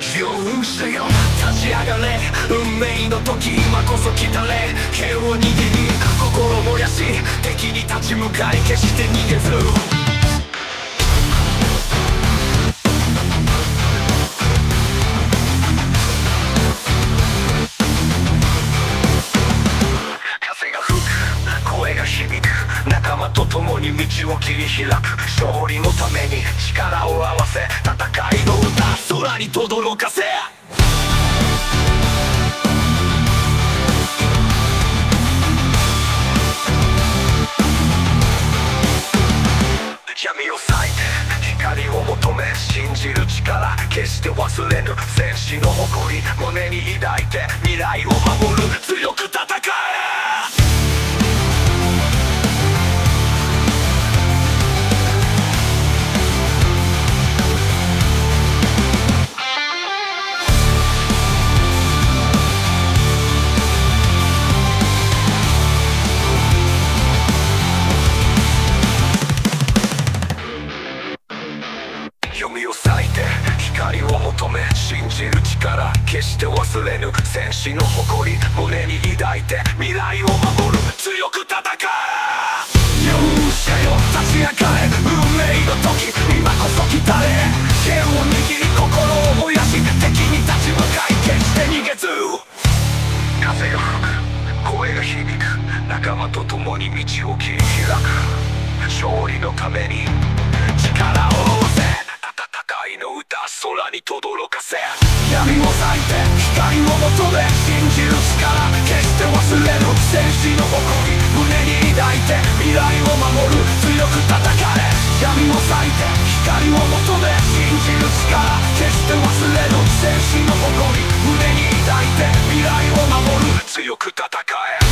勇者よ。立ち上がれ。運命の時今こそ来たれ。剣を握り心燃やし敵に立ち向かい決して逃げず。仲間と共に道を切り開く勝利のために。に轟かせ闇を裂いて光を求め信じる力決して忘れぬ戦士の誇り胸に抱いて未来を守る。求め信じる力決して忘れぬ戦士の誇り胸に抱いて未来を守る強く戦え勇者よ立ち上がれ運命の時今こそ来たれ剣を握り心を燃やし敵に立ち向かい決して逃げず風が吹く声が響く仲間と共に道を切り開く。勝利のために力を胸に抱いて未来を守る強く叩かれ闇を裂いて光を求め信じる力決して忘れろ精神の誇り。胸に抱いて未来を守る強く戦え